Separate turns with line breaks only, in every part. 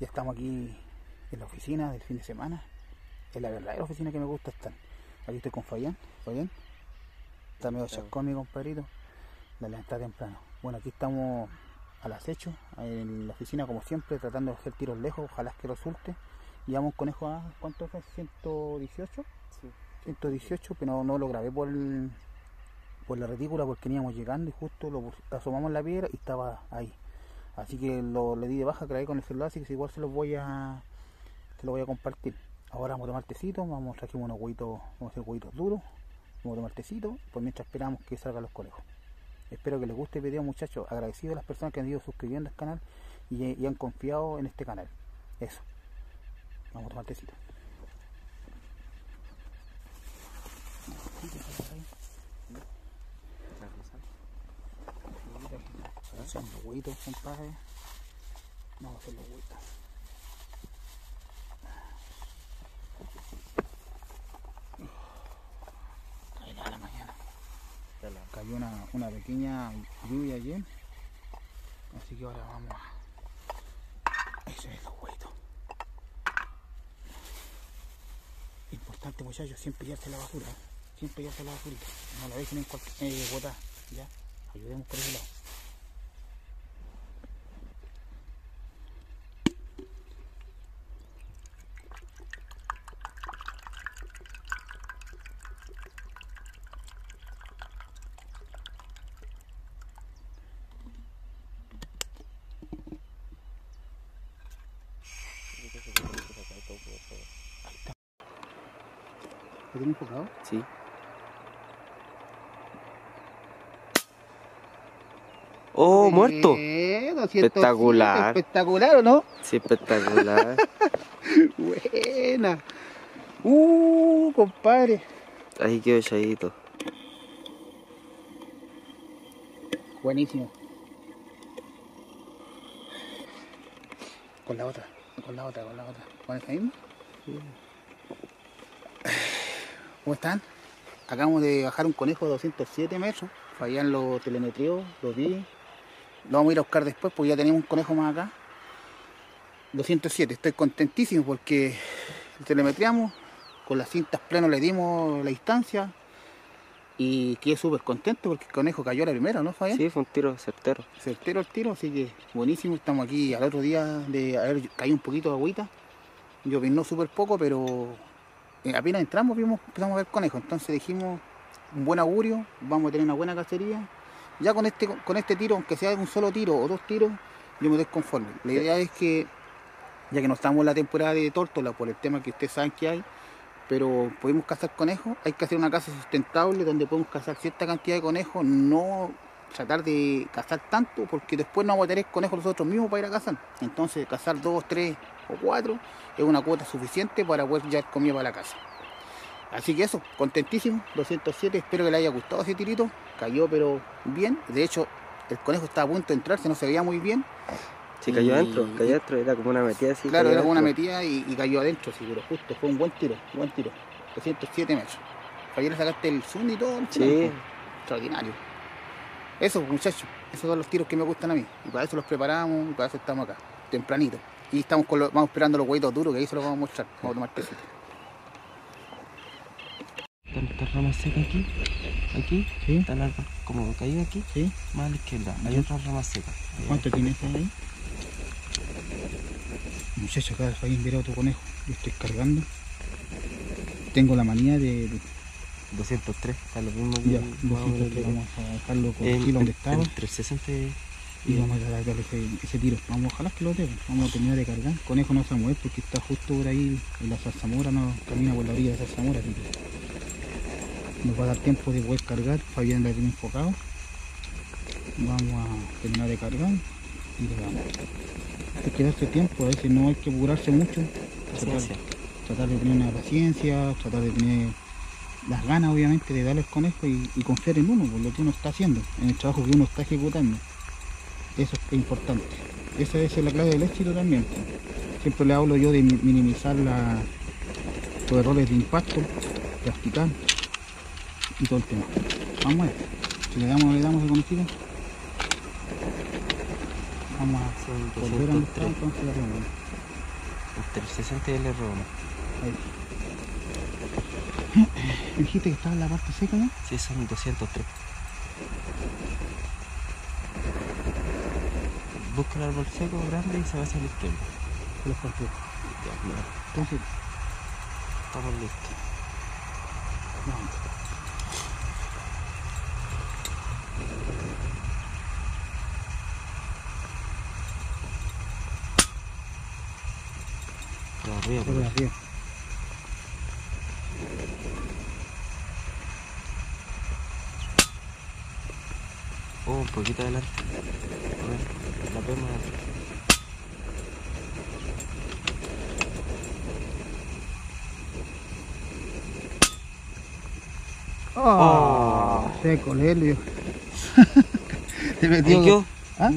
Ya estamos aquí en la oficina del fin de semana. Es la verdadera oficina que me gusta estar. Aquí estoy con Fabián. Fabián. Está medio chascón mi compadrito. La levantada temprano. Bueno, aquí estamos al acecho, en la oficina como siempre, tratando de hacer tiros lejos, ojalá que resulte. Llevamos conejo a, ¿cuánto fue? ¿118?
Sí.
118, pero no, lo grabé por, el- por la retícula porque veníamos llegando y justo lo asomamos la piedra y estaba ahí. Así que lo, le di de baja, grabé con el celular, así que igual se los voy a se los voy a compartir. Ahora vamos a tomar tecito, vamos a unos huevitos, vamos a hacer huevitos duros, vamos a tomar tecito, por mientras esperamos que salgan los conejos. Espero que les guste el video muchachos, agradecido a las personas que han ido suscribiendo al canal y, y han confiado en este canal. Eso. Vamos a tomar tecito. Son los huevitos, compadre. Vamos a hacer los huevitos. Caerá a la mañana. Cayó una, una pequeña lluvia ayer. Así que ahora vamos a. Eso es los huevitos. Importante muchachos, siempre llevarse la basura. ¿eh? Siempre llevarse la basura. No la dejen en cualquier eh, ¿Ya? Ayudemos por ese lado. ¿Lo tienen enfocado?
Sí. Oh, muerto.
Eh, 207,
Espectacular.
Espectacular, ¿o no?
Sí, espectacular.
Buena. Uh, compadre.
Ahí quedó echadito.
Buenísimo. Con la otra, con la otra, con la otra. ¿Con esta misma? ¿Cómo están? Acabamos de bajar un conejo de 207 metros. Fallan los telemetrios, los vi. Lo vamos a ir a buscar después porque ya tenemos un conejo más acá. 207, estoy contentísimo porque telemetriamos, con las cintas pleno le dimos la distancia y quedé súper contento porque el conejo cayó a la primera, ¿no, Fabián?
Sí, fue un tiro certero.
certero el tiro, así que buenísimo. Estamos aquí al otro día de haber caído un poquito de agüita. Llovinó súper poco, pero apenas entramos vimos, empezamos a ver conejos. Entonces dijimos, un buen augurio, vamos a tener una buena cacería. Ya con este, con este tiro, aunque sea un solo tiro o dos tiros, yo me doy conforme. La idea es que, ya que no estamos en la temporada de tórtola por el tema que ustedes saben que hay, pero podemos cazar conejos, hay que hacer una casa sustentable donde podemos cazar cierta cantidad de conejos, no tratar de cazar tanto porque después no vamos a tener conejos nosotros mismos para ir a cazar. Entonces cazar dos, tres o cuatro es una cuota suficiente para poder llevar comida para la casa. Así que eso, contentísimo, 207, espero que le haya gustado ese tirito, cayó pero bien, de hecho el conejo estaba a punto de entrarse, no se veía muy bien,
Sí, cayó
Y-
adentro, cayó adentro, era como una metida así.
claro, era como una metida y, y cayó adentro, sí, pero justo, fue un buen tiro, buen tiro, 207 metros. Ayer sacaste el zoom y todo, el
Sí,
tiempo. extraordinario. Eso, muchachos, esos son los tiros que me gustan a mí. Y para eso los preparamos y para eso estamos acá, tempranito. Y estamos con los- vamos esperando los huevitos duros, que ahí se los vamos a mostrar. Vamos a tomar tecito.
están estas ramas secas aquí, aquí,
¿Sí?
están algo como caído aquí,
¿Sí?
más a la izquierda. Hay
Ya.
otras ramas secas.
¿Cuánto tienes ahí? Muchachos, acá hay un otro conejo. Lo estoy cargando. Tengo la manía de. de-
203, está lo mismo que
ya,
más o
lo siento,
menos
que
que-
vamos a dejarlo con
en-
aquí donde estaba.
Entre 60 y...
Vamos a darle ese, ese tiro. Vamos, ojalá que lo dé. Vamos a terminar de cargar. Conejo no se mover porque está justo por ahí en la zarzamora, no camina por la orilla de zarzamora. Así que nos va a dar tiempo de poder cargar. Fabián la tiene enfocado. Vamos a terminar de cargar y le damos. Hay que darse tiempo, a veces no hay que apurarse mucho. Tratar de tener una paciencia, tratar de tener las ganas obviamente de darle al conejo y, y confiar en uno, por lo que uno está haciendo, en el trabajo que uno está ejecutando. Eso es importante. Esa es la clave del éxito también. Siempre le hablo yo de mi- minimizar la- los errores de impacto, practicar y todo el tema. Vamos a ver. Si le damos, le damos el conejito. Vamos a volver a
203.
mostrar entonces la.
Entre el 60 y el error.
Ahí. ¿Me dijiste que estaba en la parte seca ya?
Sí, son 203. Busca el árbol seco grande y se va hacia la izquierda.
Los
mira,
Entonces,
estamos listos.
vamos.
Arriba,
por arriba.
Oh, un poquito adelante. A ver, la vemos.
Oh, seco, Lelio. Te
Ahí
metió.
quedó.
¿Ah?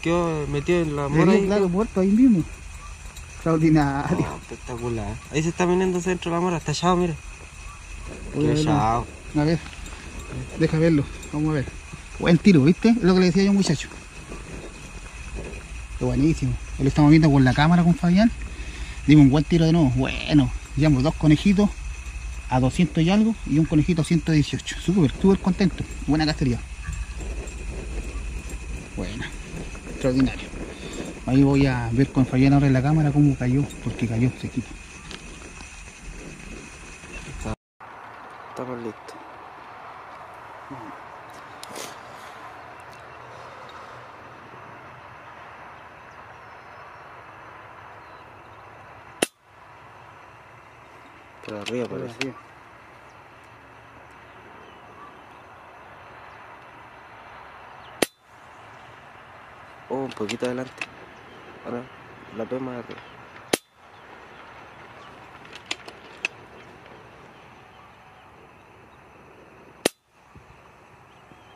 Quedó metido en la mora ahí.
claro, muerto ahí mismo. Extraordinario.
Oh, espectacular. Ahí se está viniendo dentro de la mora. Está echado, mira.
A ver, deja verlo. Vamos a ver. Buen tiro, ¿viste? Es lo que le decía yo, muchacho. Qué buenísimo. Lo estamos viendo con la cámara con Fabián. Dimos un buen tiro de nuevo. Bueno, llevamos dos conejitos a 200 y algo y un conejito a 118. Súper, súper contento. Buena cacería. Buena. Extraordinario. Ahí voy a ver con Fabián ahora en la cámara cómo cayó, porque cayó ese equipo.
Estamos listos. Por arriba parece. Oh, un poquito adelante. Ahora la de arriba.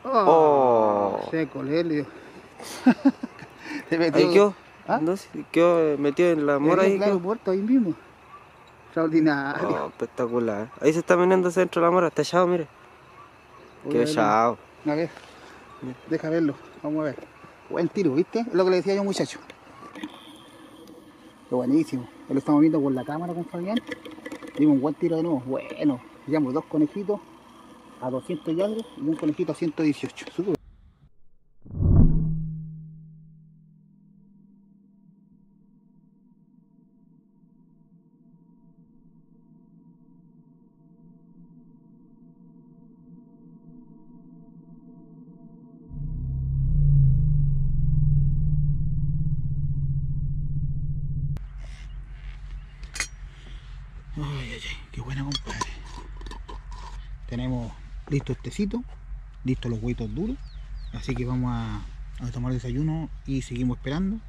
Oh,
Oh.
seco, Lelio. Te
Ahí
metió. ¿Ah?
No sé, quedó metido en la mora ahí.
claro, muerto ahí mismo. Extraordinario.
Oh, espectacular. Ahí se está viniendo dentro de la mora. Está echado, mire. Qué echado.
A ver,
Mira.
deja verlo. Vamos a ver. Buen tiro, ¿viste? Es lo que le decía yo, muchacho. Qué buenísimo. Lo estamos viendo con la cámara con Fabián. Dimos un buen tiro de nuevo. Bueno, llevamos dos conejitos a 200 y algo y un conejito a 118. Listo el tecito, listos los huevitos duros. Así que vamos a, a tomar desayuno y seguimos esperando.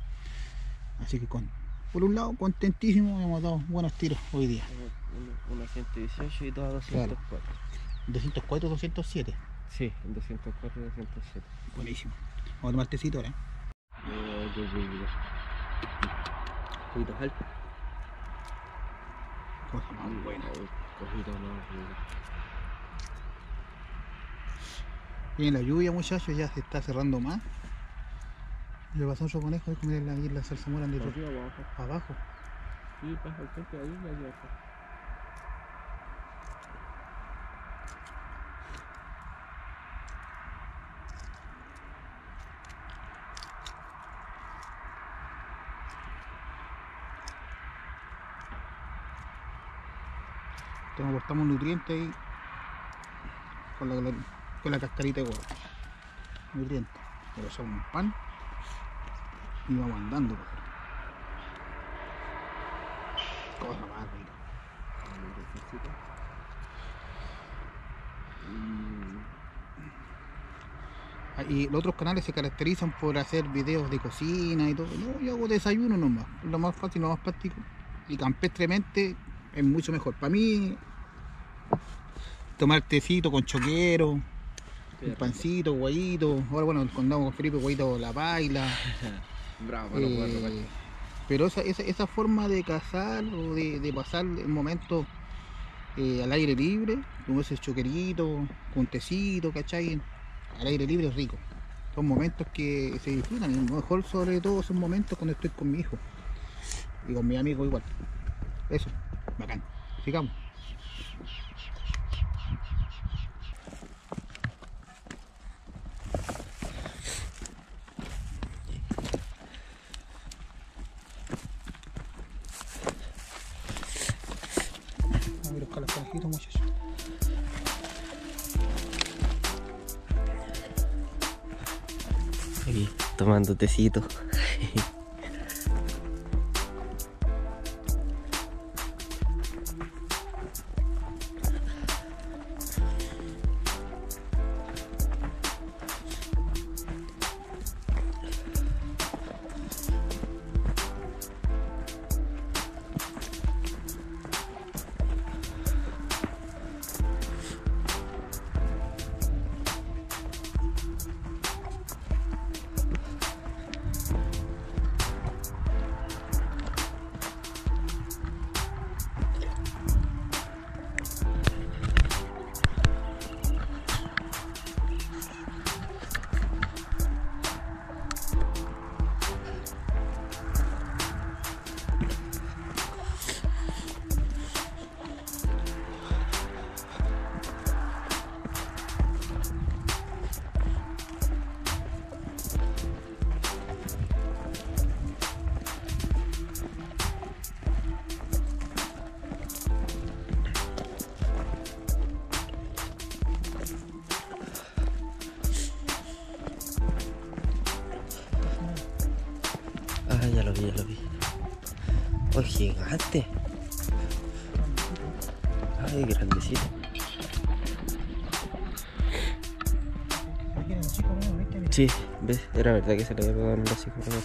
Así que con, por un lado, contentísimo, hemos dado buenos tiros hoy día.
Uno 118 y dos a 204.
204, 207.
Sí, en 204 y 207.
Buenísimo. Vamos a tomar tecito ahora. ¿eh?
Poquito alto.
Cosa más buena.
Cojito no.
Viene la lluvia, muchachos, ya se está cerrando más. Le pasó otro conejo, es comer la, la salsa mora de
Arriba abajo.
abajo.
Sí, pasa el frente ahí y allá abajo.
Entonces aportamos nutrientes ahí con la, con la cascarita de huevo. Nutrientes. Le pasamos un pan y vamos andando. pues. Cosa más rica. Ah, Y los otros canales se caracterizan por hacer videos de cocina y todo. No, yo hago desayuno nomás. Lo más fácil, lo más práctico. Y campestremente es mucho mejor. Para mí, tomar tecito con choquero, un pancito, guayito. Ahora bueno, cuando andamos con Felipe, guayito la baila.
Bravo, no
Eh,
repartir.
pero esa, esa, esa forma de cazar o de, de pasar el momento eh, al aire libre, con ese choquerito, con tecito, ¿cachai? Al aire libre es rico. Son momentos que se disfrutan y mejor sobre todo son momentos cuando estoy con mi hijo y con mi amigo igual. Eso, bacán. Sigamos. Vamos a ir a buscar los conejitos, muchachos.
Aquí, tomando tecito. Ya lo vi. Oh, gigante. Ay, grandecito. Sí, ves, era verdad que se le había pegado en hocico. ¿no?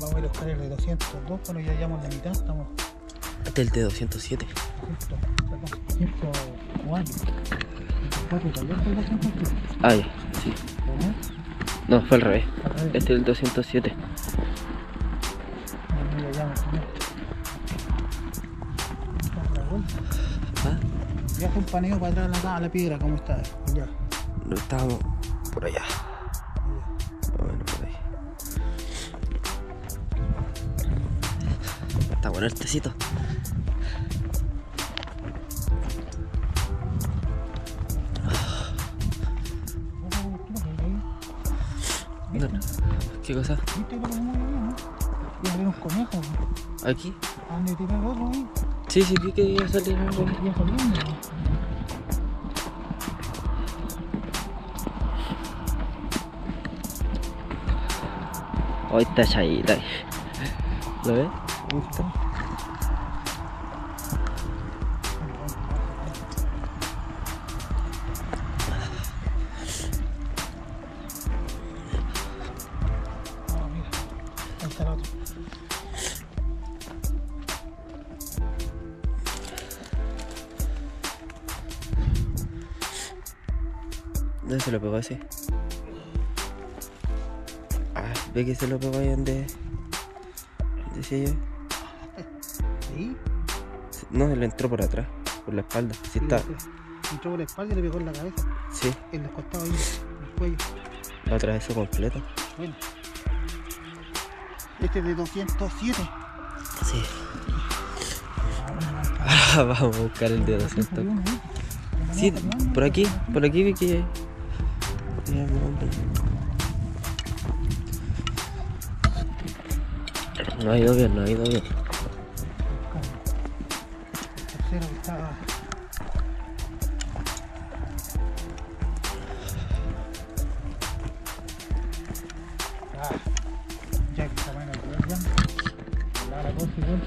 Vamos a ir a buscar el de 202, bueno ya llevamos la mitad, estamos
Este es el de 207.
104. 104 todavía está el 207.
Ah, ya, sí.
¿no?
Fue al revés. Este es el 207.
No, mira, ya, ya. Está la vuelta.
Ah,
Ya hace un paneo para atrás a la, la piedra, ¿cómo está? Ya.
no estábamos por allá. Más o menos por ahí. Está bueno el tecito. ¿Qué cosa?
¿Viste.
¿Aquí?
¿A dónde tirar el otro ahí?
Sí, sí, vi que iba. Hoy está chayita. ¿Lo ves?
Ahí está.
¿Dónde se lo pegó así? Ah, ve que se lo pegó ahí donde. Decía yo.
Ahí.
No, le entró por atrás, por la espalda. Sí está.
Entró por la espalda y le pegó en la cabeza.
Sí,
En los costados ahí, en el cuello.
la atravesó completa.
Bueno. Este es de 207.
Sí. Ahora vamos a buscar el de 200. Sí, por aquí, por aquí vi que. No ha ido bien, no ha ido bien.
tercero estaba. Ah, ya que está bueno el ya. La cosa igual.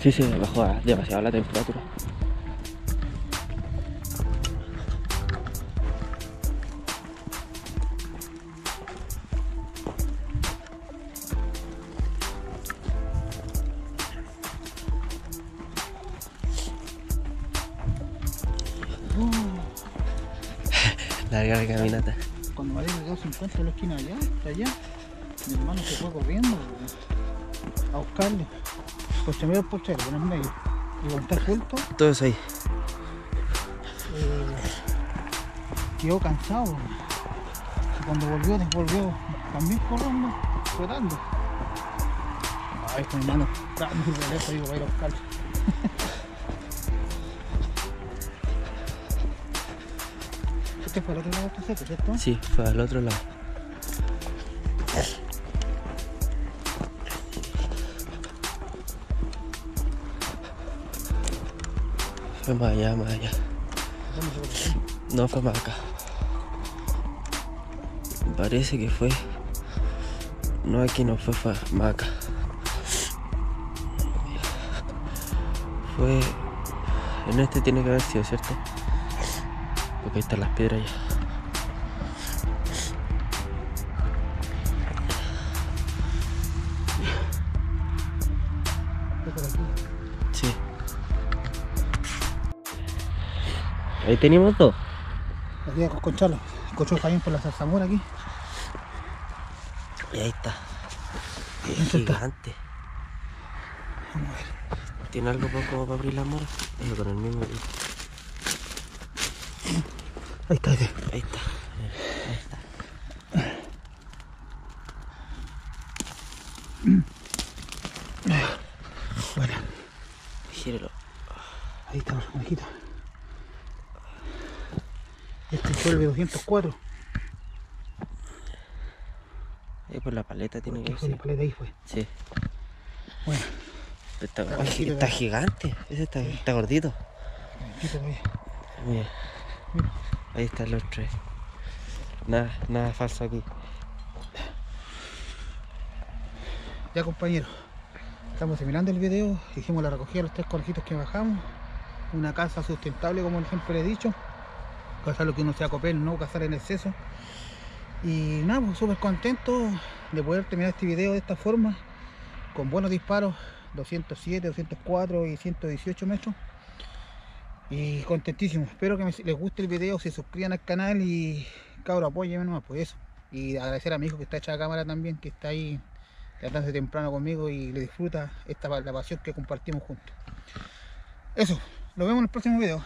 Sí, sí, bajó demasiado la temperatura. Larga la caminata.
Cuando Valeria quedó 50 en la esquina allá, allá, mi hermano se fue corriendo a buscarle. Pues se me dio el portero, en el medio. Y cuando está suelto,
Todos ahí.
eh, quedó cansado. Y cuando volvió, volvió también corriendo, flotando. Ay, con mi hermano, el boleto, digo, para ir a buscarle. Fue el otro lado ¿cierto?
Sí, fue al otro lado. Fue más allá, más allá. No fue más acá. Parece que fue. No aquí no fue, fue más acá. Fue. En este tiene que haber sido, ¿cierto? Porque ahí están las piedras ya. Sí. Ahí teníamos dos.
Aquí a Cosconchalo. Escuchó Javier por la zarzamora aquí.
Y ahí está. Es
Ahí está.
gigante.
Vamos a ver.
¿Tiene algo como para abrir la mora? Eh, con el mismo.
Ahí está, ahí está.
Ahí está. Ahí está.
Bueno,
Gírelo.
ahí está conejita. Este fue el de 204.
Ahí por la paleta tiene que
¿Qué fue la
ser.
paleta ahí fue?
Sí.
Bueno,
Está,
Está
está gigante. Ese está, está gordito. Mira.
Mira.
Ahí está el otro. eh. Nada, nada falso aquí.
Ya compañeros, estamos terminando el video. Hicimos la recogida de los tres conejitos que bajamos. Una casa sustentable, como siempre he dicho. Cazar lo que uno sea copel, no cazar en exceso. Y nada, pues súper contento de poder terminar este video de esta forma. Con buenos disparos, 207, 204 y 118 metros. Y contentísimo. Espero que les guste el video, se suscriban al canal y cabro apóyenme nomás, pues eso. Y agradecer a mi hijo que está hecha la cámara también, que está ahí levantándose temprano conmigo y le disfruta esta la pasión que compartimos juntos. Eso, nos vemos en el próximo video.